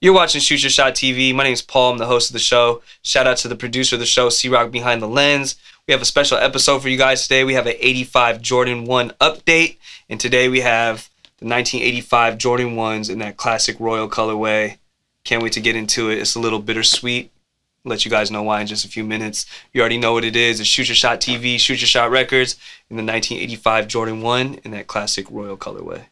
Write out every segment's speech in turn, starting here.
You're watching Shoot Your Shot TV. My name is Paul. I'm the host of the show. Shout out to the producer of the show, Ceerock Behind the Lens. We have a special episode for you guys today. We have an 85 Jordan 1 update. And today we have the 1985 Jordan 1s in that classic royal colorway. Can't wait to get into it. It's a little bittersweet. Let you guys know why in just a few minutes. You already know what it is. It's Shoot Your Shot TV, Shoot Your Shot Records in the 1985 Jordan 1 in that classic royal colorway.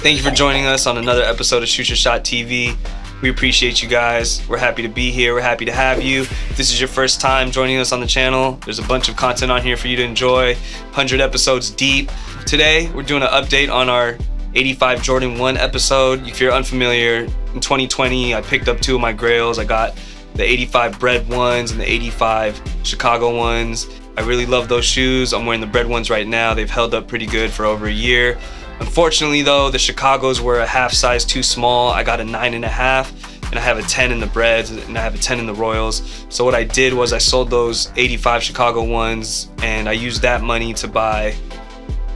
Thank you for joining us on another episode of Shoot Your Shot TV. We appreciate you guys. We're happy to be here. We're happy to have you. If this is your first time joining us on the channel, there's a bunch of content on here for you to enjoy. 100 episodes deep. Today, we're doing an update on our 85 Jordan 1 episode. If you're unfamiliar, in 2020, I picked up two of my grails. I got the 85 Bred ones and the 85 Chicago ones. I really love those shoes. I'm wearing the Bred ones right now. They've held up pretty good for over a year. Unfortunately though, the Chicagos were a half size too small. I got a nine and a half and I have a 10 in the Breds and I have a 10 in the Royals. So what I did was I sold those 85 Chicago ones and I used that money to buy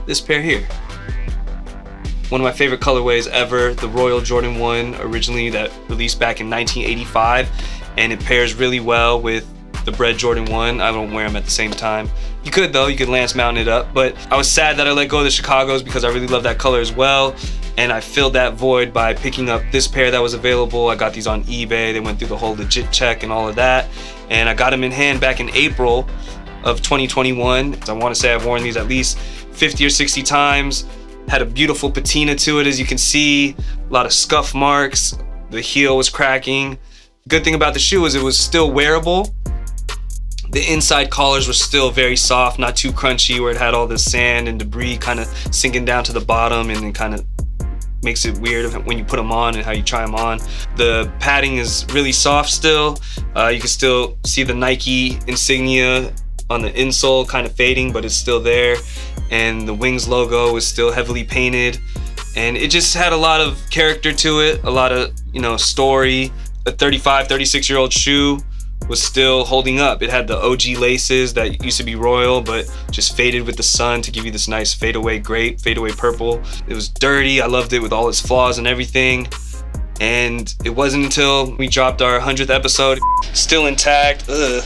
this pair here. One of my favorite colorways ever, the Royal Jordan 1 originally that released back in 1985 and it pairs really well with the Bred Jordan 1. I don't wear them at the same time. You could though, you could lance mount it up, but I was sad that I let go of the Chicago's because I really love that color as well. And I filled that void by picking up this pair that was available. I got these on eBay. They went through the whole legit check and all of that. And I got them in hand back in April of 2021. I want to say I've worn these at least 50 or 60 times. Had a beautiful patina to it, as you can see. A lot of scuff marks. The heel was cracking. Good thing about the shoe is it was still wearable the inside collars were still very soft, not too crunchy where it had all the sand and debris kind of sinking down to the bottom and then kind of makes it weird when you put them on and how you try them on. The padding is really soft still. Uh, you can still see the Nike insignia on the insole kind of fading, but it's still there. And the Wings logo is still heavily painted. And it just had a lot of character to it, a lot of, you know, story. A 35, 36 year old shoe was still holding up. It had the OG laces that used to be royal, but just faded with the sun to give you this nice fadeaway grape, fadeaway purple. It was dirty. I loved it with all its flaws and everything. And it wasn't until we dropped our 100th episode, still intact. Ugh.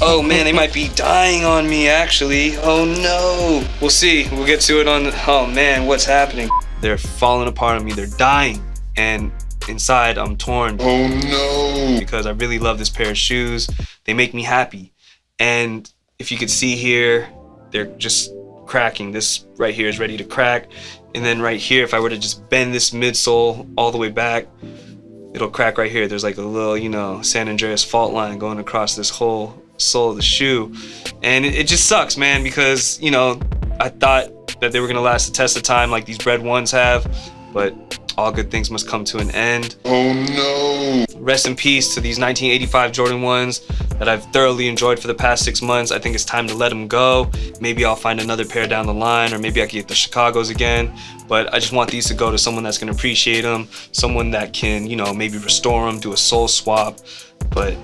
Oh man, they might be dying on me actually. Oh no. We'll see. We'll get to it on, oh man, what's happening? They're falling apart on me. They're dying. And inside I'm torn. Oh no. Because I really love this pair of shoes. They make me happy. And if you could see here, they're just cracking. This right here is ready to crack. And then right here, if I were to just bend this midsole all the way back, it'll crack right here. There's like a little, you know, San Andreas fault line going across this whole sole of the shoe. And it, it just sucks, man, because, you know, I thought that they were gonna last the test of time like these Bred ones have, but all good things must come to an end. Oh no. Rest in peace to these 1985 Jordan 1s that I've thoroughly enjoyed for the past six months. I think it's time to let them go. Maybe I'll find another pair down the line or maybe I can get the Chicago's again. But I just want these to go to someone that's gonna appreciate them, someone that can, you know, maybe restore them, do a soul swap. But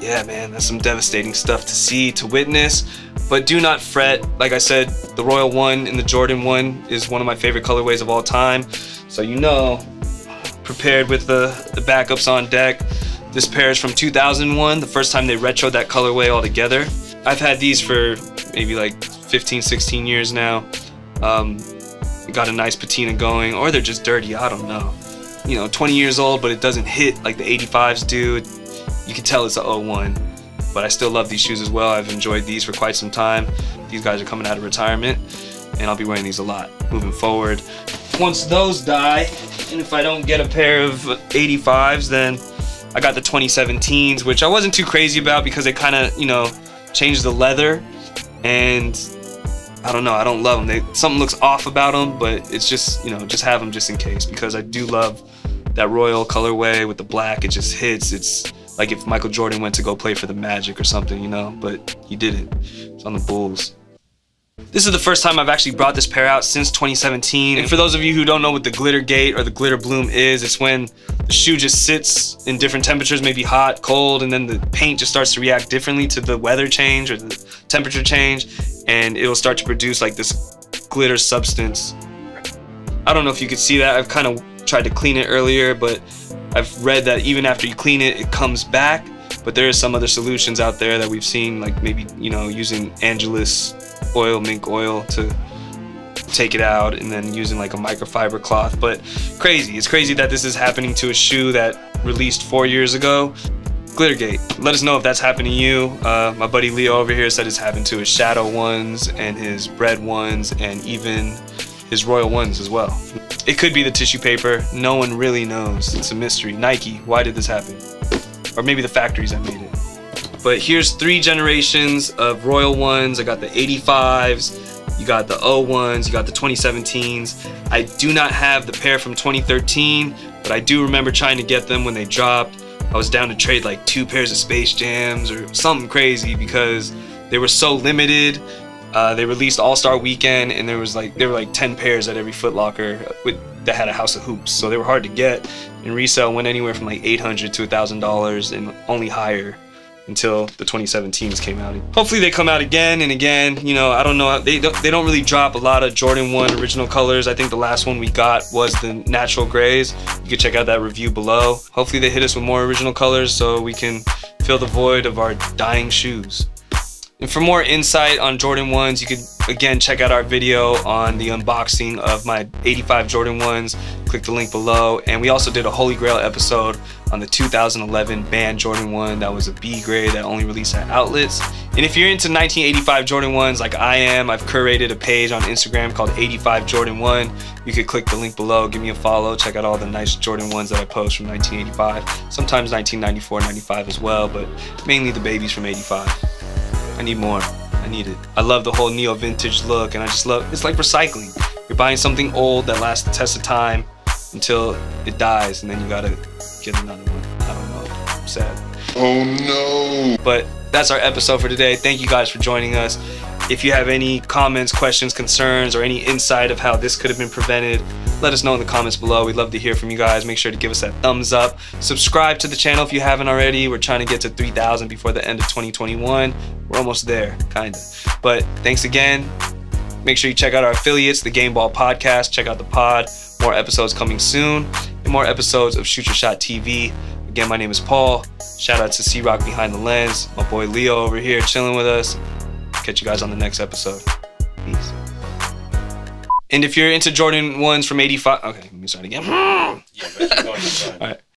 yeah, man, that's some devastating stuff to see, to witness. But do not fret. Like I said, the Royal 1 and the Jordan 1 is one of my favorite colorways of all time. So you know, prepared with the, the backups on deck. This pair is from 2001, the first time they retroed that colorway altogether. I've had these for maybe like 15, 16 years now. Um, got a nice patina going, or they're just dirty, I don't know. You know, 20 years old, but it doesn't hit like the 85s do. You can tell it's a 01, but I still love these shoes as well. I've enjoyed these for quite some time. These guys are coming out of retirement, and I'll be wearing these a lot moving forward once those die, and if I don't get a pair of 85s, then I got the 2017s, which I wasn't too crazy about because they kind of, you know, changed the leather, and I don't know, I don't love them. They, something looks off about them, but it's just, you know, just have them just in case because I do love that royal colorway with the black. It just hits. It's like if Michael Jordan went to go play for the Magic or something, you know, but he didn't. It's on the Bulls. This is the first time I've actually brought this pair out since 2017. And for those of you who don't know what the glitter gate or the glitter bloom is, it's when the shoe just sits in different temperatures, maybe hot, cold, and then the paint just starts to react differently to the weather change or the temperature change, and it will start to produce like this glitter substance. I don't know if you could see that. I've kind of tried to clean it earlier, but I've read that even after you clean it, it comes back. But there are some other solutions out there that we've seen, like maybe, you know, using Angelus oil, mink oil to take it out and then using like a microfiber cloth. But crazy. It's crazy that this is happening to a shoe that released four years ago. Glittergate. Let us know if that's happened to you. Uh, my buddy Leo over here said it's happened to his Shadow ones and his Bred ones and even his Royal ones as well. It could be the tissue paper. No one really knows. It's a mystery. Nike, why did this happen? Or maybe the factories that made it. But here's three generations of Royal ones. I got the 85s, you got the 01s, you got the 2017s. I do not have the pair from 2013, but I do remember trying to get them when they dropped. I was down to trade like two pairs of Space Jams or something crazy because they were so limited. Uh, they released All Star Weekend, and there was like there were like 10 pairs at every Foot Locker with, that had a House of Hoops, so they were hard to get. And resale went anywhere from like 800 to thousand dollars, and only higher until the 2017s came out. Hopefully they come out again and again. You know, I don't know. They don't, they don't really drop a lot of Jordan 1 original colors. I think the last one we got was the natural grays. You can check out that review below. Hopefully they hit us with more original colors so we can fill the void of our dying shoes. And for more insight on Jordan 1s, you could again check out our video on the unboxing of my 85 Jordan 1s. Click the link below. And we also did a Holy Grail episode on the 2011 banned Jordan 1 that was a B grade that only released at outlets. And if you're into 1985 Jordan 1s like I am, I've curated a page on Instagram called 85 Jordan 1. You could click the link below, give me a follow, check out all the nice Jordan 1s that I post from 1985. Sometimes 1994, 95 as well, but mainly the babies from 85. I need more. I need it. I love the whole neo vintage look, and I just love. It's like recycling. You're buying something old that lasts the test of time until it dies, and then you gotta get another one. I don't know. I'm sad. Oh no. But that's our episode for today. Thank you guys for joining us. If you have any comments, questions, concerns, or any insight of how this could have been prevented, let us know in the comments below. We'd love to hear from you guys. Make sure to give us that thumbs up. Subscribe to the channel if you haven't already. We're trying to get to 3,000 before the end of 2021. We're almost there, kind of. But thanks again. Make sure you check out our affiliates, the Game Ball Podcast. Check out the pod. More episodes coming soon, and more episodes of Shoot Your Shot TV. Again, my name is Paul. Shout out to Ceerock behind the lens. My boy Leo over here chilling with us. Catch you guys on the next episode. Peace. And if you're into Jordan 1s from 85, okay, let me start again. All right.